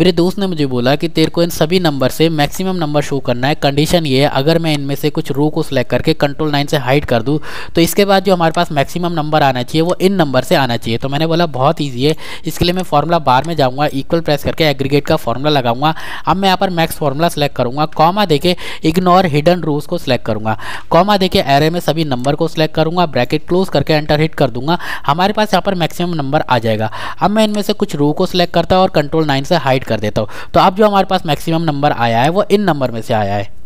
मेरे दोस्त ने मुझे बोला कि तेरे को इन सभी नंबर से मैक्सिमम नंबर शो करना है। कंडीशन ये है, अगर मैं इनमें से कुछ रो को सिलेक्ट करके कंट्रोल नाइन से हाइड कर दूँ तो इसके बाद जो हमारे पास मैक्सिमम नंबर आना चाहिए, वो इन नंबर से आना चाहिए। तो मैंने बोला, बहुत ईजी है। इसके लिए मैं फॉर्मूला बार में जाऊँगा इक्वल प्रेस करके एग्रीगेट का फॉर्मूला लगाऊँगा। अब मैं यहाँ पर मैक्स फॉर्मूला सेलेक्ट करूँगा। कॉमा देके इग्नोर हिडन रोज को सिलेक्ट करूँगा। कॉमा देके एरे में सभी नंबर को सिलेक्ट करूँगा। ब्रैकेट क्लोज करके एंटर हिट कर दूँगा। हमारे पास यहाँ पर मैक्सिमम नंबर आ जाएगा। अब मैं इनमें से कुछ रो को सिलेक्ट करता हूँ और कंट्रोल नाइन से हाइड कर देता हूँ। तो अब जो हमारे पास मैक्सिमम नंबर आया है, वो इन नंबर में से आया है।